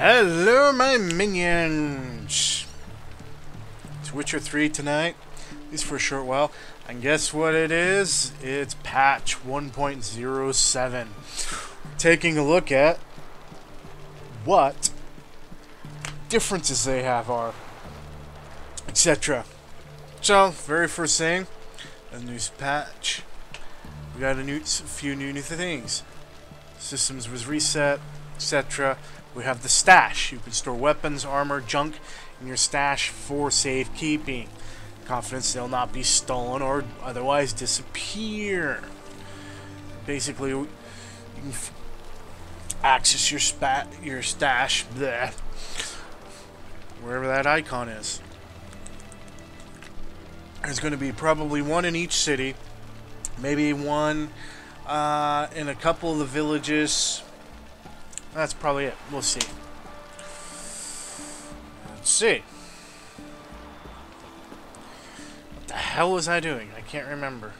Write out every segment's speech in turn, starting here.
Hello, my minions! It's Witcher 3 tonight, at least for a short while. And guess what it is? It's patch 1.07. Taking a look at what differences they have are, etc. So, very first thing, a new patch. We got a new, few new, new things. Systems was reset, etc. We have the stash. You can store weapons, armor, junk in your stash for safekeeping. Confidence they'll not be stolen or otherwise disappear. Basically, you can access your spat your stash bleh, wherever that icon is. There's going to be probably one in each city, maybe one uh, in a couple of the villages that's probably it. We'll see. Let's see. What the hell was I doing? I can't remember.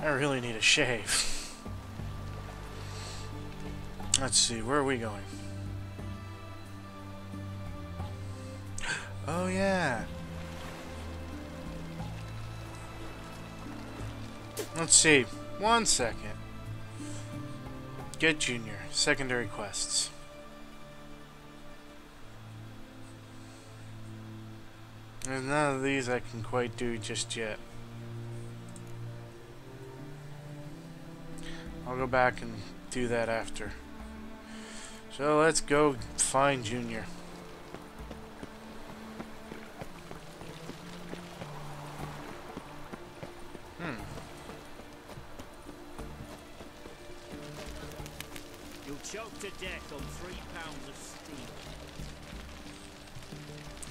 I really need a shave. Let's see, where are we going? Oh yeah. Let's see. One second. Get Junior. Secondary quests. There's none of these I can quite do just yet. I'll go back and do that after. So let's go find Junior.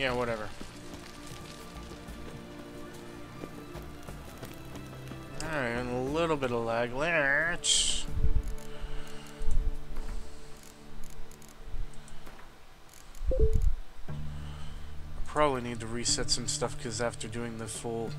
Yeah, whatever. Alright, and a little bit of lag. Let's... probably need to reset some stuff because after doing the full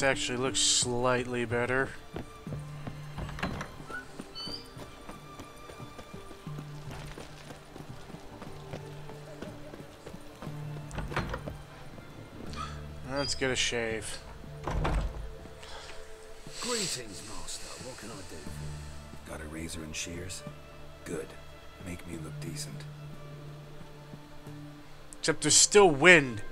Hairworks actually looks slightly better. Let's get a shave. Greetings, Master. What can I do? Got a razor and shears? Good. Make me look decent. Except there's still wind.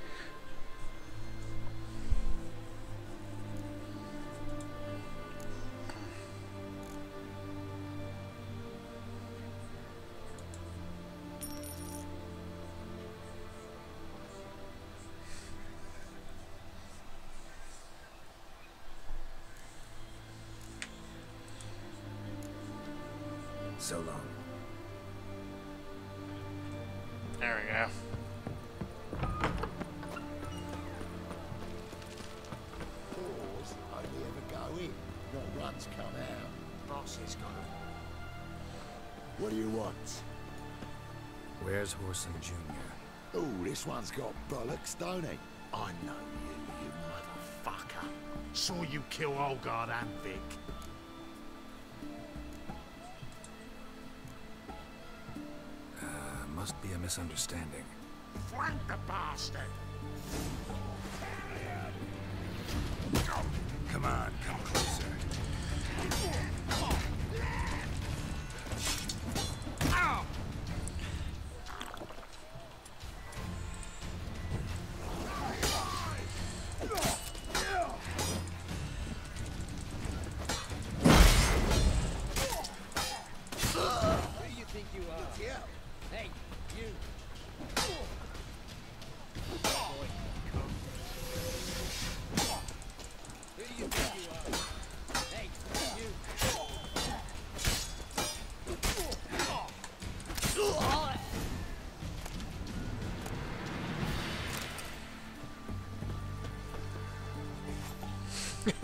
Oh, this one's got bollocks, don't he? I know you, you motherfucker. Saw you kill Olgard and Vic. Uh, must be a misunderstanding. Flank the bastard! Come on, come closer.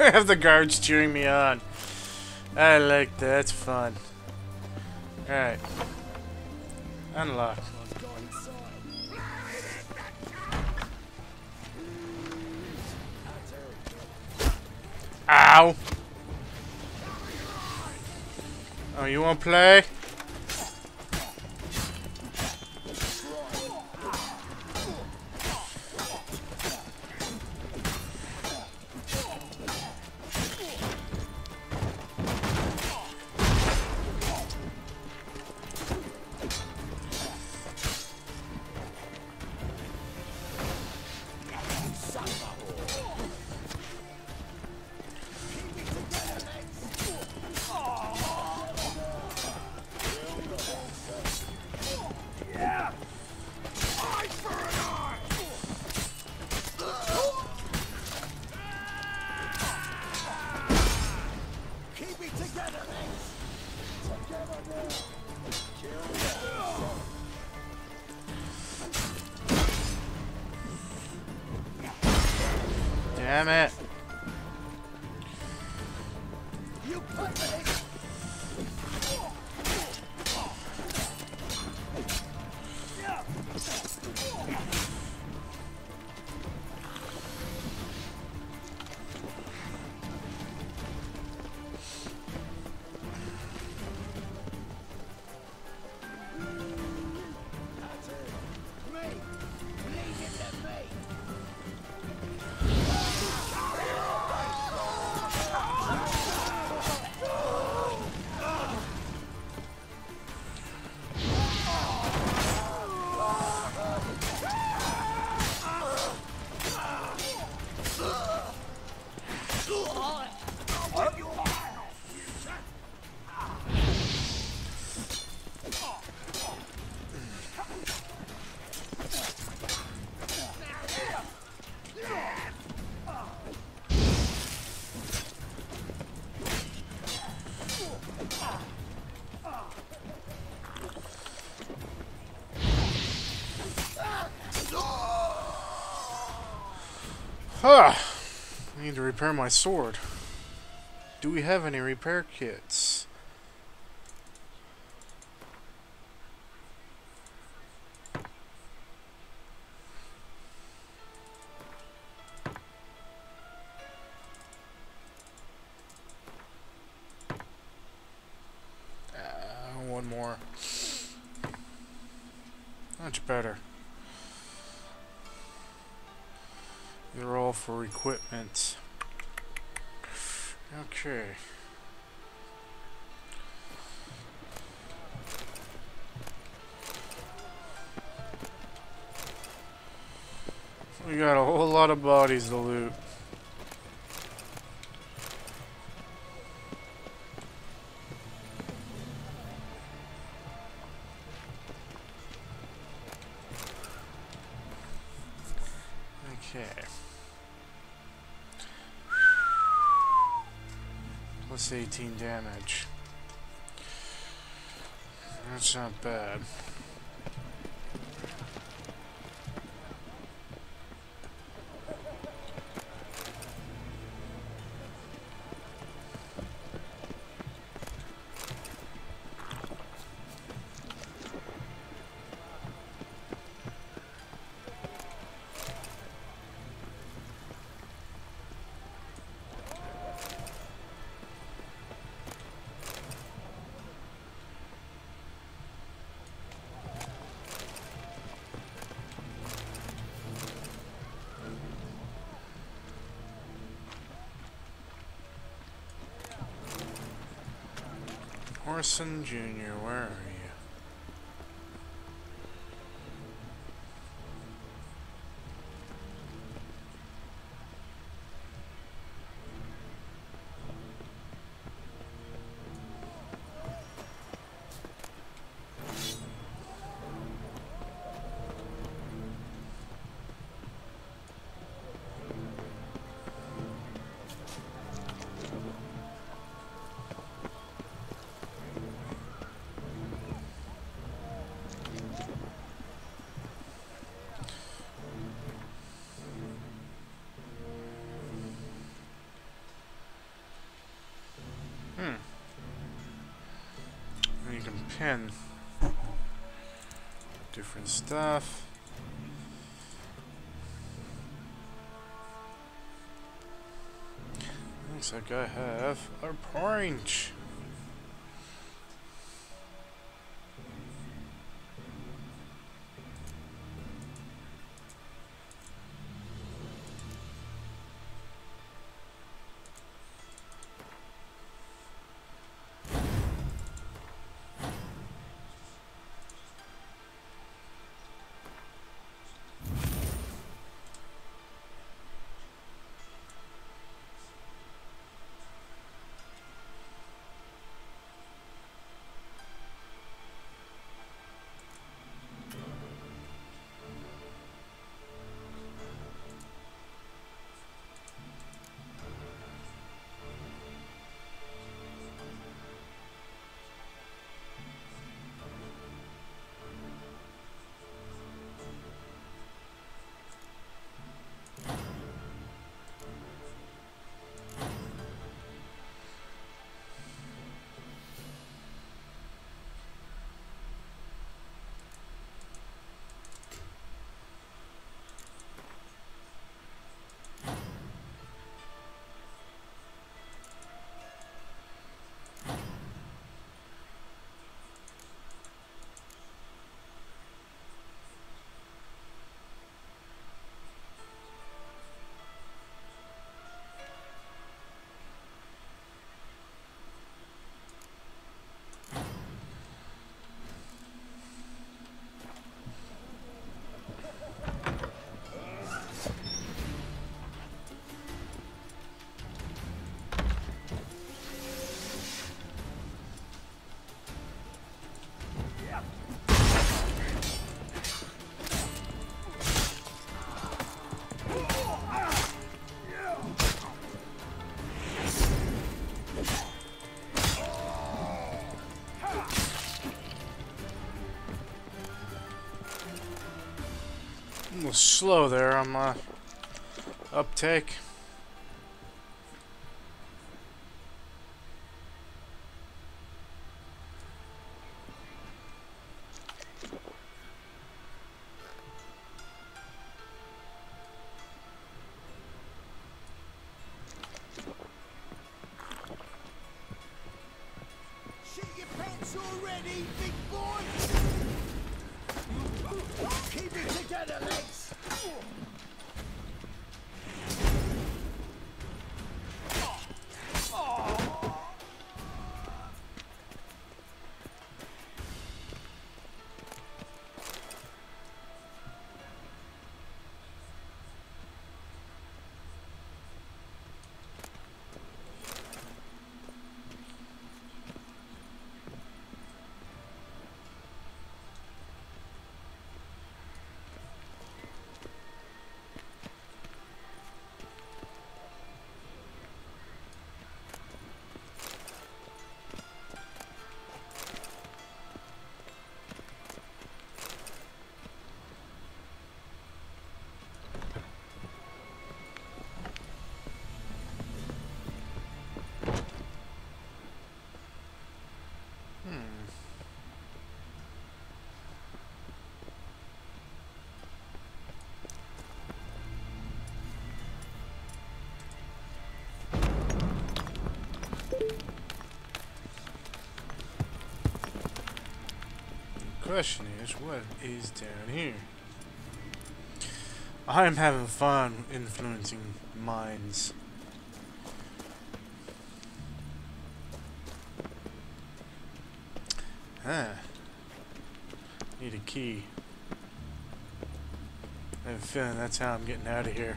have the guards cheering me on. I like that. That's fun. Alright. Unlock. Ow! Oh, you wanna play? Huh. I need to repair my sword. Do we have any repair kits? Equipment. Okay. We got a whole lot of bodies to loot. 18 damage. That's not bad. Whoreson Jr., where Ten. Different stuff. Looks like I have a point. Slow there on my uptake. Question is, what is down here? I'm having fun influencing minds. Huh. Need a key. I have a feeling that's how I'm getting out of here.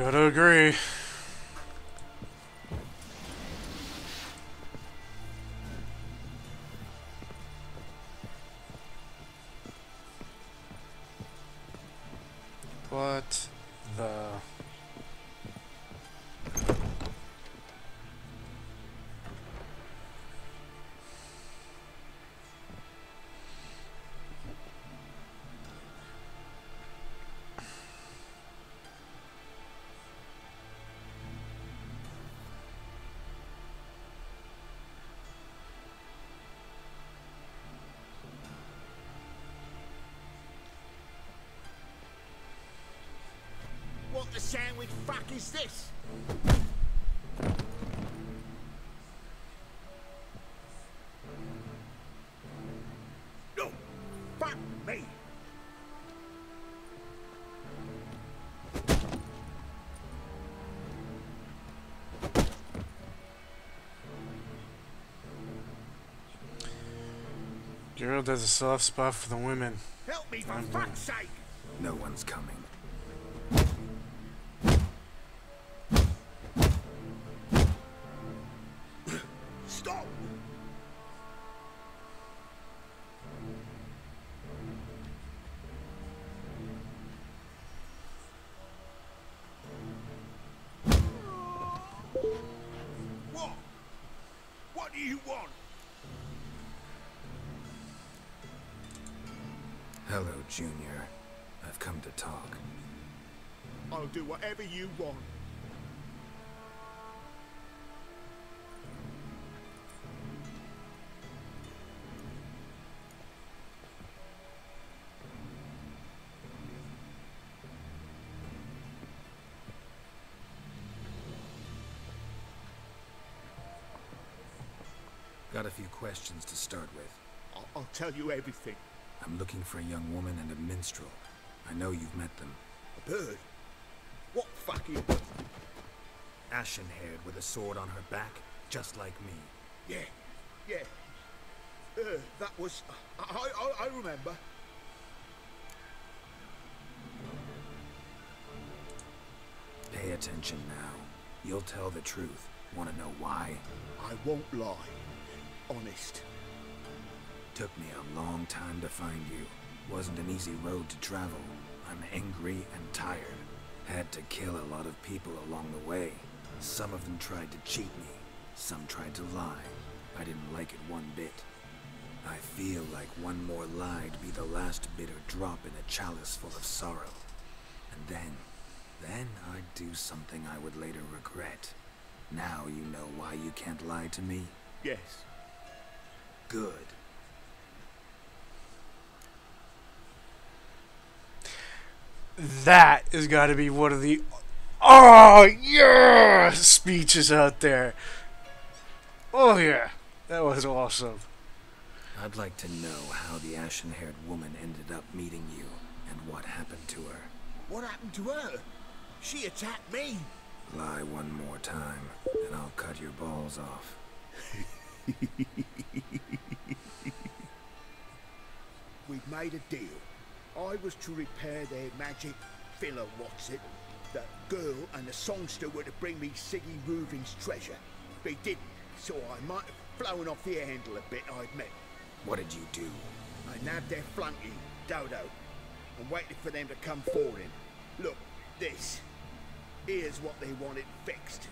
Gotta agree. What the sandwich fuck is this? No, fuck me. Geralt has a soft spot for the women. Help me for fuck's sake. No one's coming. Hello, Junior. I've come to talk. I'll do whatever you want. Got a few questions to start with. I'll, I'll tell you everything. I'm looking for a young woman and a minstrel. I know you've met them. A bird? What fucking bird? Ashen haired with a sword on her back, just like me. Yeah, yeah. Uh, that was. I, I, I remember. Pay attention now. You'll tell the truth. Want to know why? I won't lie. Honest. Took me a long time to find you. Wasn't an easy road to travel. I'm angry and tired. Had to kill a lot of people along the way. Some of them tried to cheat me. Some tried to lie. I didn't like it one bit. I feel like one more lie'd be the last bitter drop in a chalice full of sorrow. And then, then I'd do something I would later regret. Now you know why you can't lie to me? Yes. Good. That has got to be one of the oh yeah speeches out there. Oh yeah, that was awesome. I'd like to know how the ashen-haired woman ended up meeting you and what happened to her. What happened to her? She attacked me. Lie one more time, and I'll cut your balls off. We've made a deal. I was to repair their magic filler, what's it? The girl and the songster were to bring me Sigi Reuven's treasure. They didn't, so I might have flown off the handle a bit, I admit. What did you do? I nabbed their flunky, Dudu, and waited for them to come for him. Look, this. Here's what they wanted fixed.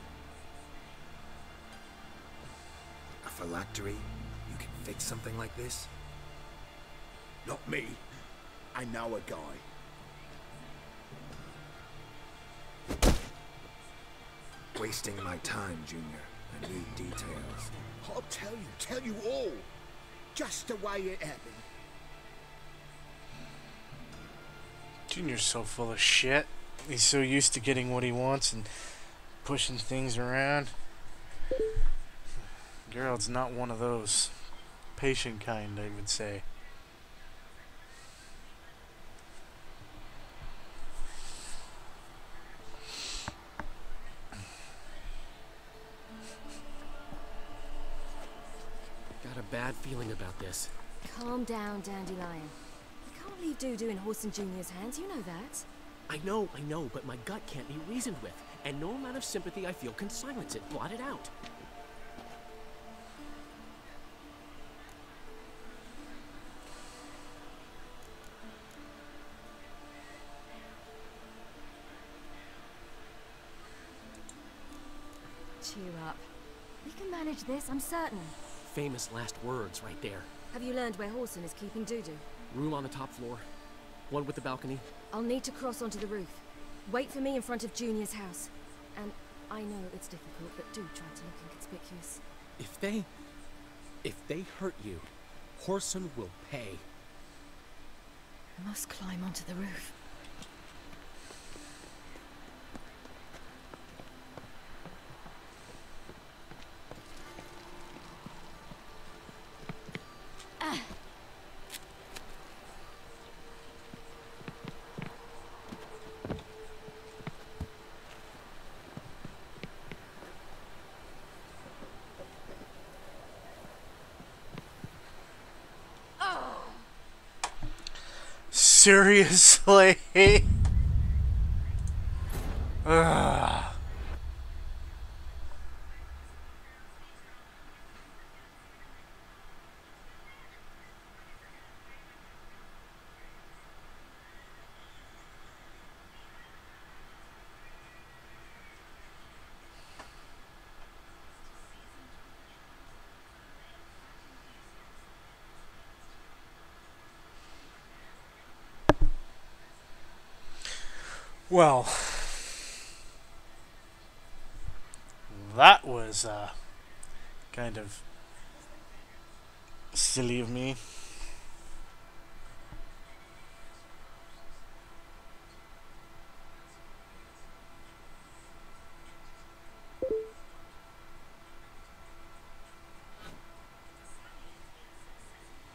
A phylactery? You can fix something like this? Not me. I know a guy. Wasting my time, Junior. I need details. I'll tell you, tell you all. Just the way it happened. Junior's so full of shit. He's so used to getting what he wants and pushing things around. Geralt's not one of those patient kind, I would say. Feeling about this. Calm down, Dandelion. You can't leave Dudu in Whoreson Jr.'s hands, you know that. I know, I know, but my gut can't be reasoned with, and no amount of sympathy I feel can silence it. Blot it out. Cheer up. We can manage this, I'm certain. Famous last words right there. Have you learned where Whoreson is keeping Dudu? Room on the top floor. One with the balcony. I'll need to cross onto the roof. Wait for me in front of Junior's house. And I know it's difficult, but do try to look inconspicuous. If they... If they hurt you, Whoreson will pay. Must climb onto the roof. Seriously? Ugh. Well, that was uh, kind of silly of me.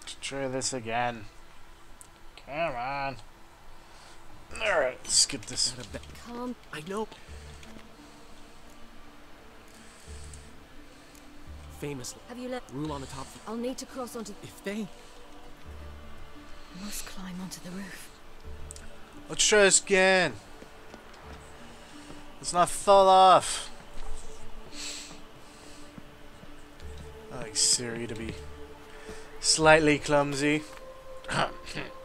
Let's try this again. Come on. Alright, this. Not a ba- Calm. I know. Famous Have you learned? room on the top. I'll need to cross onto. If they... Must climb onto the roof. Let's try this again. Let's not fall off. I like Siri to be slightly clumsy.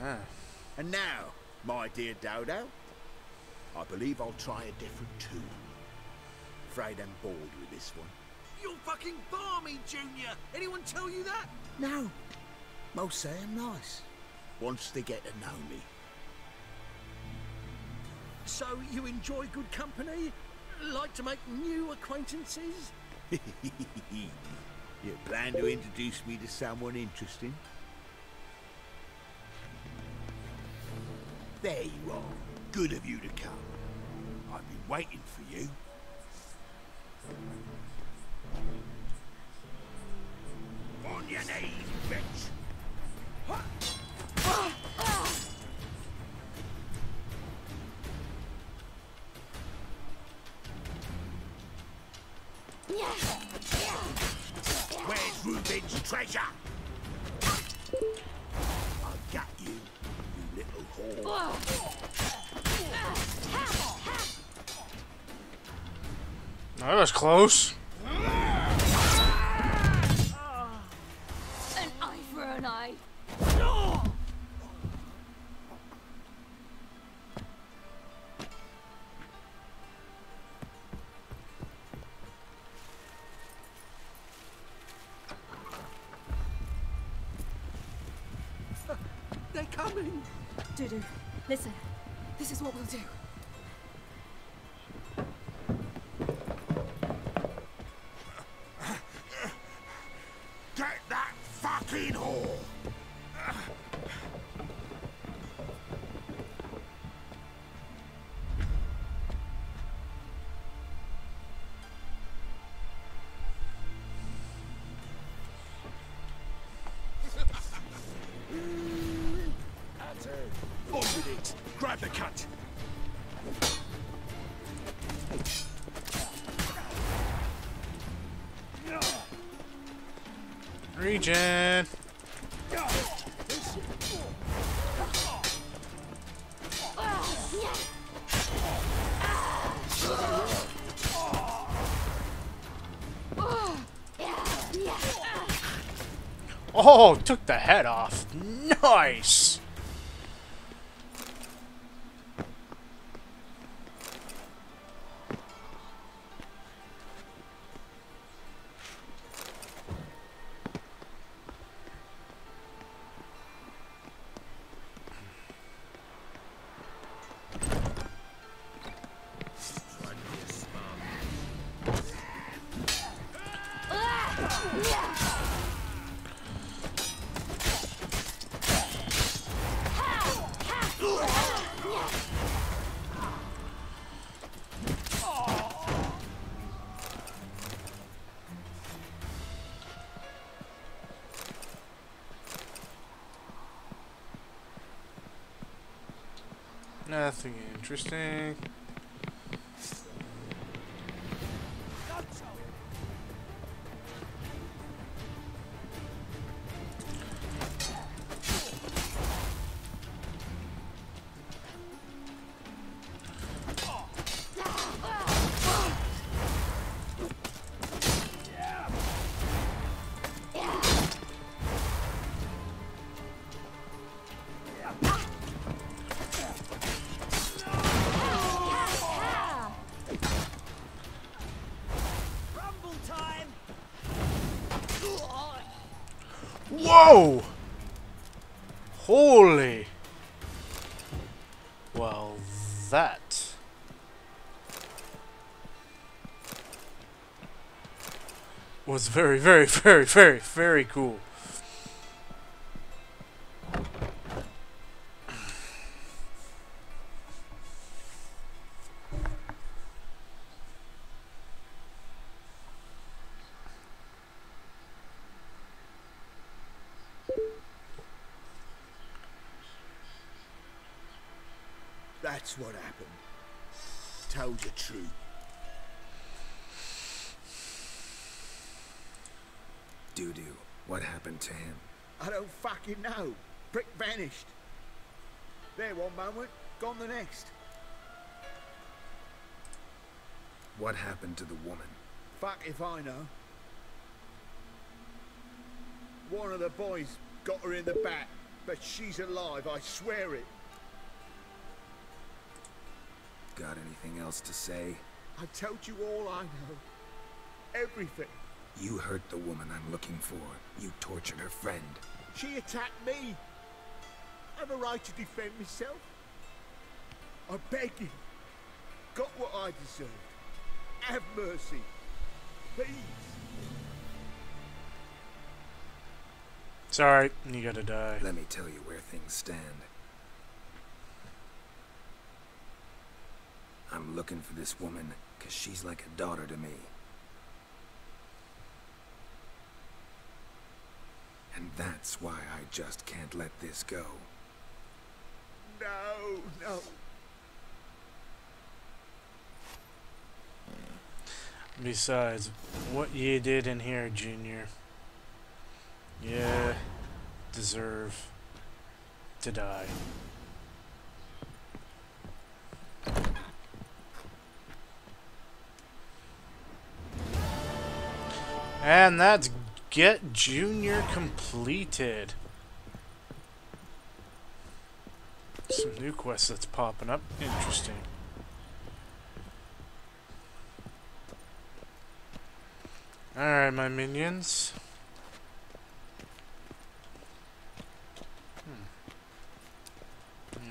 Ah. And now, my dear Dudu, I believe I'll try a different tune. Afraid I'm bored with this one. You're fucking balmy, Junior! Anyone tell you that? No, most say I'm nice. Once they get to know me. So you enjoy good company? Like to make new acquaintances? you plan to introduce me to someone interesting? There you are. Good of you to come. I've been waiting for you. On your knees, bitch. Was close. An eye for an eye. They're coming. Dudu, listen. This is what we'll do. Oh, took the head off. Nice. Interesting. Holy! Well, that. Was very, very, very, very, very cool. That's what happened. Told the truth. Dudu, what happened to him? I don't fucking know. Prick vanished. There one moment, gone the next. What happened to the woman? Fuck if I know. One of the boys got her in the back, but she's alive, I swear it. Got anything else to say? I told you all I know. Everything. You hurt the woman I'm looking for. You tortured her friend. She attacked me. I have a right to defend myself. I beg you. Got what I deserved. Have mercy. Please. Sorry, you gotta die. Let me tell you where things stand. I'm looking for this woman because she's like a daughter to me. And that's why I just can't let this go. No, no. Besides, what you did in here, Junior, yeah, deserve to die. And that's Get Junior completed. Some new quests that's popping up. Interesting. Alright, my minions. Hmm.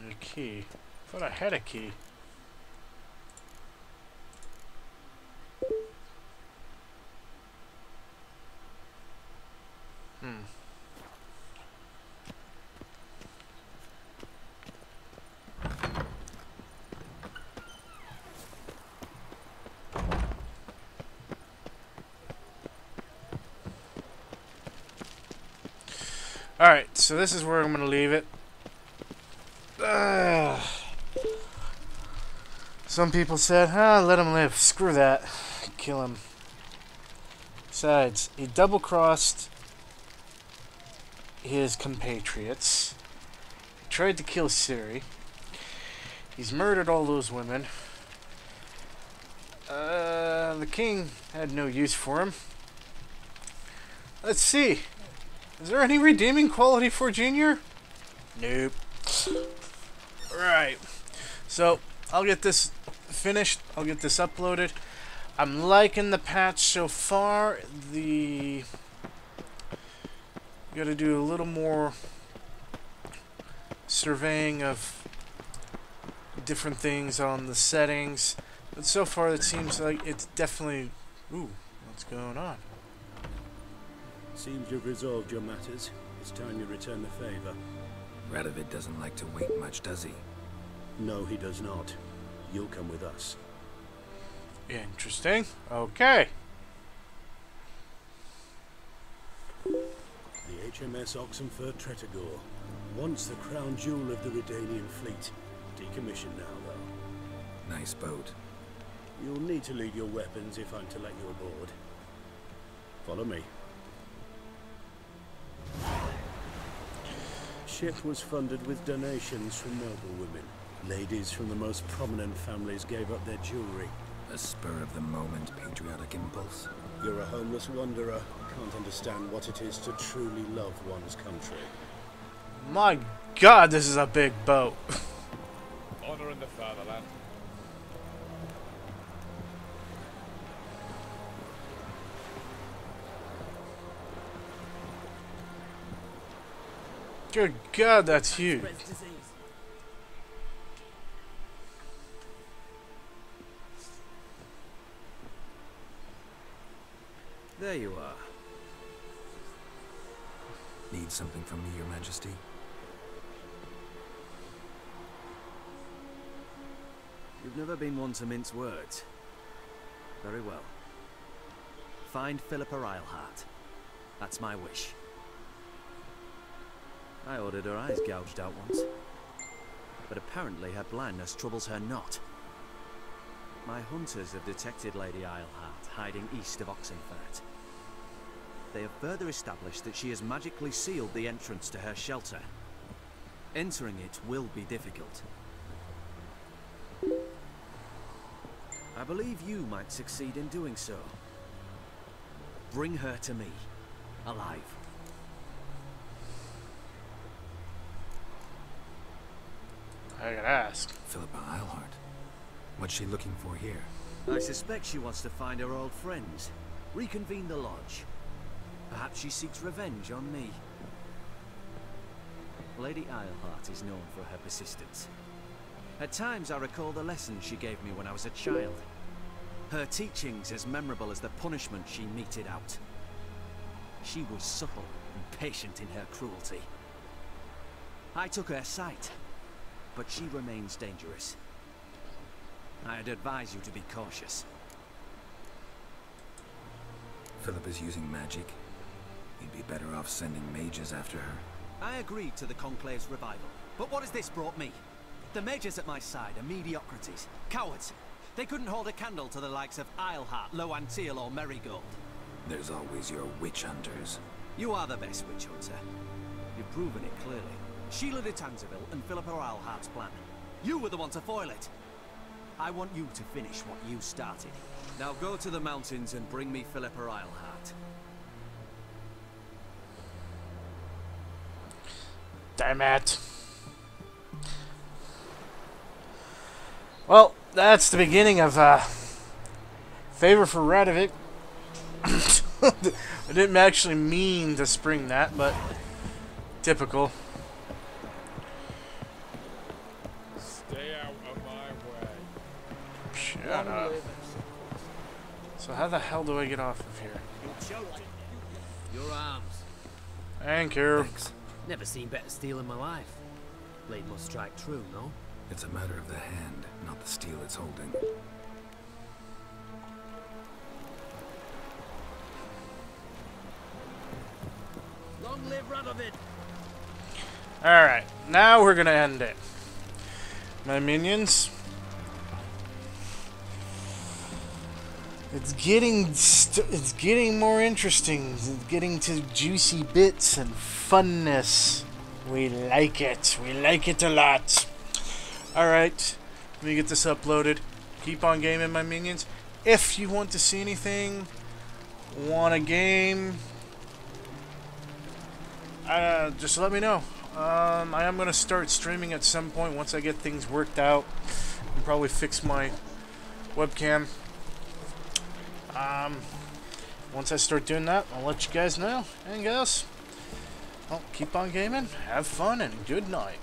Need a key. Thought I had a key. Alright, so this is where I'm going to leave it. Ugh. Some people said, ah, let him live. Screw that. Kill him. Besides, he double crossed his compatriots, tried to kill Ciri, he's murdered all those women. Uh, the king had no use for him. Let's see. Is there any redeeming quality for Junior? Nope. Right. So, I'll get this finished. I'll get this uploaded. I'm liking the patch so far. The... Gotta do a little more surveying of different things on the settings. But so far it seems like it's definitely... Ooh, what's going on? Seems you've resolved your matters. It's time you return the favor. Radovid doesn't like to wait much, does he? No, he does not. You'll come with us. Interesting. Okay. The HMS Oxenford Tretogor. Once the crown jewel of the Redanian fleet. Decommissioned now, though. Nice boat. You'll need to leave your weapons if I'm to let you aboard. Follow me. Ship was funded with donations from noble women. Ladies from the most prominent families gave up their jewelry. A spur-of-the-moment patriotic impulse. You're a homeless wanderer. Can't understand what it is to truly love one's country. My god, this is a big boat. Honor in the fatherland. Good god, that's huge. There you are. Need something from me, your majesty? You've never been one to mince words. Very well. Find Philippa Eilhart. That's my wish. I ordered her eyes gouged out once. But apparently her blindness troubles her not. My hunters have detected Lady Eilhart hiding east of Oxenfurt. They have further established that she has magically sealed the entrance to her shelter. Entering it will be difficult. I believe you might succeed in doing so. Bring her to me, alive. I gotta ask. Philippa Eilhart. What's she looking for here? I suspect she wants to find her old friends, reconvene the lodge. Perhaps she seeks revenge on me. Lady Eilhart is known for her persistence. At times I recall the lessons she gave me when I was a child. Her teachings as memorable as the punishment she meted out. She was subtle and patient in her cruelty. I took her sight, but she remains dangerous. I'd advise you to be cautious. Philip is using magic. You'd be better off sending mages after her. I agreed to the Conclave's revival, but what has this brought me? The mages at my side are mediocrities, cowards. They couldn't hold a candle to the likes of Eilhart, Laux-Antille, or Merigold. There's always your witch hunters. You are the best witch hunter. You've proven it clearly. Sheala de Tancarville and Philippa Eilhart's plan. You were the one to foil it. I want you to finish what you started. Now go to the mountains and bring me Philippa Eilhart. Damn it. Well, that's the beginning of uh, favor for Radovid. I didn't actually mean to spring that, but typical. Shut Long up. So how the hell do I get off of here? Your arms. Thank you. Thanks. Never seen better steel in my life. Blade must strike true, no? It's a matter of the hand, not the steel it's holding. Long live Radovid! Alright, now we're gonna end it. My minions. It's getting it's getting more interesting. It's getting to juicy bits and funness. We like it. We like it a lot. Alright, let me get this uploaded. Keep on gaming, my minions. If you want to see anything, want a game, uh, just let me know. Um, I am going to start streaming at some point once I get things worked out and probably fix my webcam. Um, once I start doing that, I'll let you guys know. And guys, well, keep on gaming, have fun, and good night.